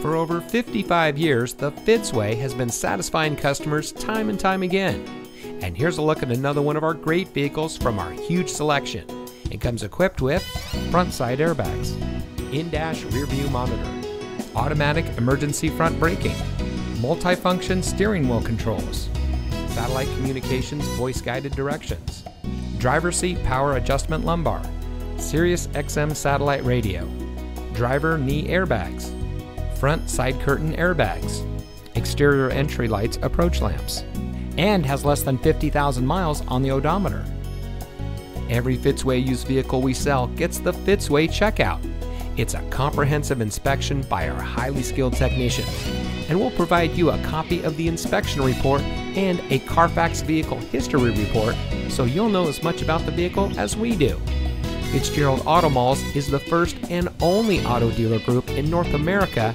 For over 55 years, the Fitzway has been satisfying customers time and time again. And here's a look at another one of our great vehicles from our huge selection. It comes equipped with front side airbags, in-dash rear view monitor, automatic emergency front braking, multifunction steering wheel controls, satellite communications voice guided directions, driver seat power adjustment lumbar, Sirius XM satellite radio, driver knee airbags, front side curtain airbags, exterior entry lights approach lamps, and has less than 50,000 miles on the odometer. Every Fitzway used vehicle we sell gets the Fitzway checkout. It's a comprehensive inspection by our highly skilled technicians, and we'll provide you a copy of the inspection report and a Carfax vehicle history report so you'll know as much about the vehicle as we do. Fitzgerald Auto Malls is the first and only auto dealer group in North America